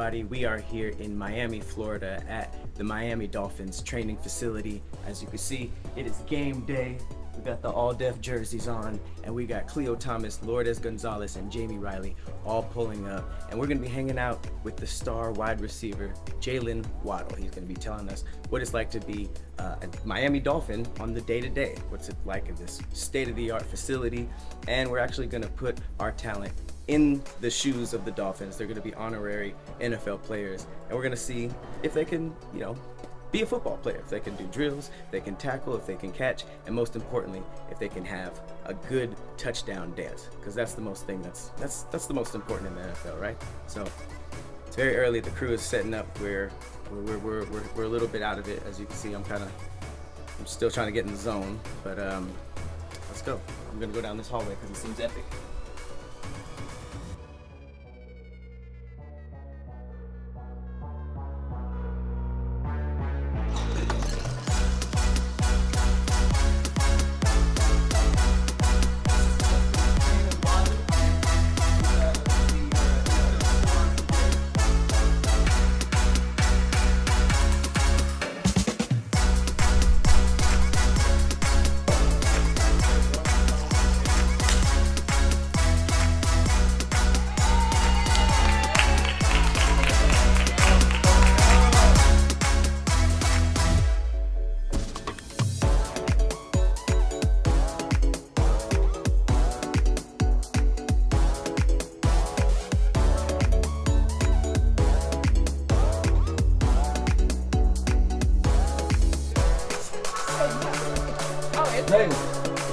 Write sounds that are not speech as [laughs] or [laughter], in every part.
everybody. We are here in Miami, Florida at the Miami Dolphins training facility. As you can see, it is game day. We got the All Def jerseys on, and we got Cleo Thomas, Lourdes Gonzalez, and Jamie Riley all pulling up. And we're gonna be hanging out with the star wide receiver, Jaylen Waddle. He's gonna be telling us what it's like to be uh, a Miami Dolphin on the day to day. What's it like in this state of the art facility? And we're actually gonna put our talent in the shoes of the Dolphins. They're going to be honorary NFL players, and we're going to see if they can, you know, be a football player. If they can do drills, they can tackle, if they can catch, and most importantly, if they can have a good touchdown dance, because that's the most thing that's that's that's the most important in the NFL, right? So it's very early. The crew is setting up. We're we're we're we're, we're a little bit out of it, as you can see. I'm kind of I'm still trying to get in the zone, but um, let's go. I'm gonna go down this hallway because it seems epic.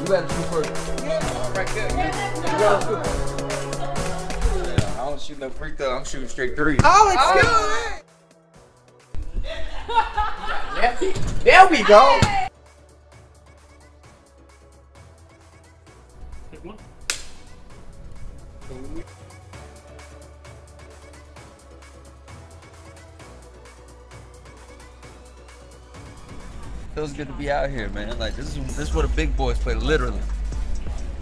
You gotta shoot first. Right there. You gotta. I don't shoot no free throw. I'm shooting straight threes. Oh, excuse oh. There we go. Feels good to be out here, man. Like this is this is what the big boys play, literally.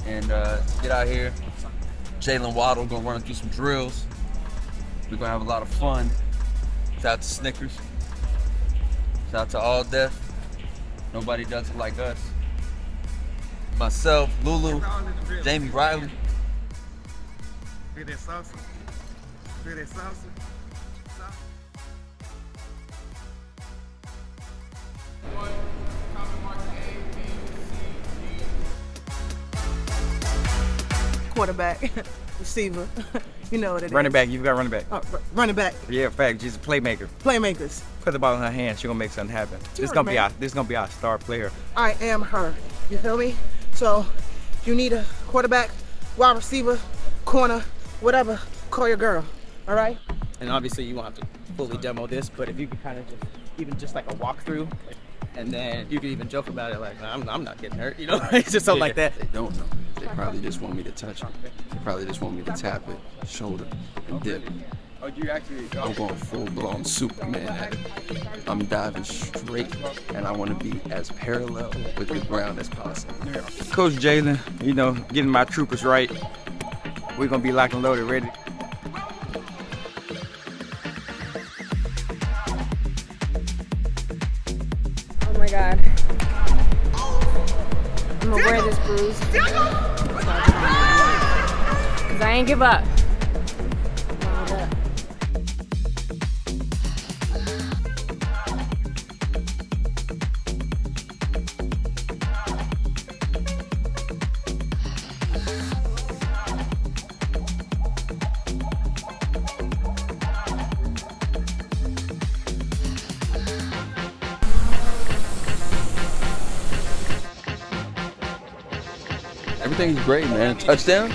And uh, get out here. Jaylen Waddle gonna run through some drills. We're gonna have a lot of fun. Shout out to Snickers. Shout out to All Def. Nobody does it like us. Myself, Lulu, Jamie Riley. That salsa? That salsa? Quarterback, [laughs] receiver. [laughs] you know what it is. Running back, you've got running back. Uh, r- running back, Yeah, fact, she's a playmaker. playmakers. Put the ball in her hand, she gonna make something happen. This Sure, gonna be man. our this gonna be our star player. I am her. You feel me? So, you need a quarterback, wide receiver, corner, whatever, call your girl. All right? and obviously you won't have to fully demo this, but if you could kind of just even just like a walkthrough, and then you can even joke about it like I'm, I'm not getting hurt, you know, [laughs] it's just something like that. They don't know. They probably just want me to touch it. They probably just want me to tap it, shoulder, and dip. Oh, you actually I'm going full blown Superman at it. I'm diving straight, and I want to be as parallel with the ground as possible. Coach Jaylen, you know, getting my troopers right. We're gonna be locked and loaded, ready. I'm gonna wear this bruise. Cause I ain't give up. Everything's great, man. Touchdown,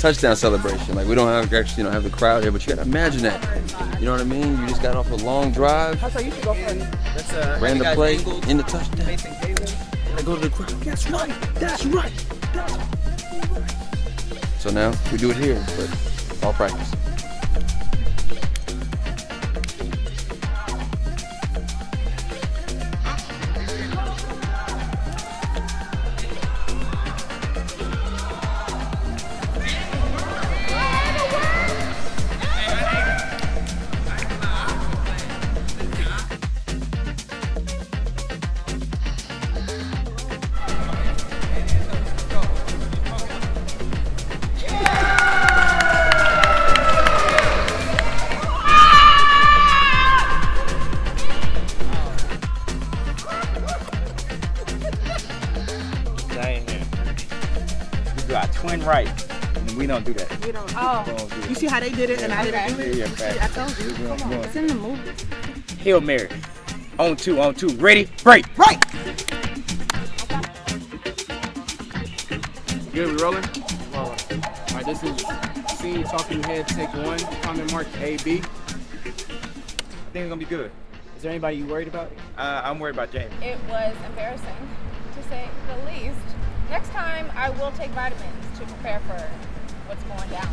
touchdown celebration. Like we don't have actually, you know, have the crowd here, but you gotta imagine that. You know what I mean? You just got off a long drive, So you should go first. That's uh, ran the play angled, in the touchdown. facing Jaylen. Gotta go to the crowd. That's right. That's right. So now we do it here, but all practice. And we don't do that. We don't. Oh, We don't do You see how they did it and I didn't do it? Yeah, yeah, I told you. We Come on. it's in the movies. Hail Mary. On two, on two. Ready? Break. Right. Good, we rolling? All right, this is Scene Talking Head Take One. Comment mark AB. I think it's gonna be good. Is there anybody you worried about? Uh, I'm worried about Jamie. It was embarrassing, to say the least. Next time, I will take vitamins to prepare for what's going down.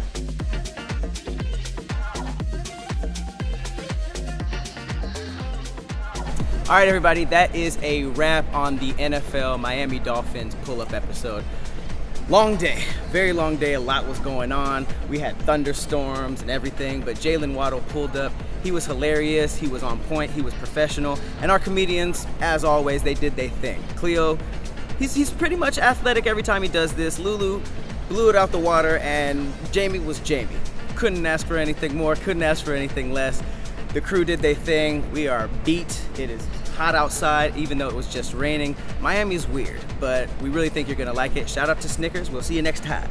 All right, everybody, that is a wrap on the NFL Miami Dolphins pull up episode. Long day, very long day. A lot was going on. We had thunderstorms and everything, but Jaylen Waddle pulled up. He was hilarious. He was on point. He was professional. And our comedians, as always, they did their thing. Cleo, he's, he's pretty much athletic every time he does this. Lulu blew it out the water, and Jamie was Jamie. Couldn't ask for anything more, couldn't ask for anything less. The crew did their thing. We are beat. It is hot outside, even though it was just raining. Miami's weird, but we really think you're gonna like it. Shout out to Snickers. We'll see you next time.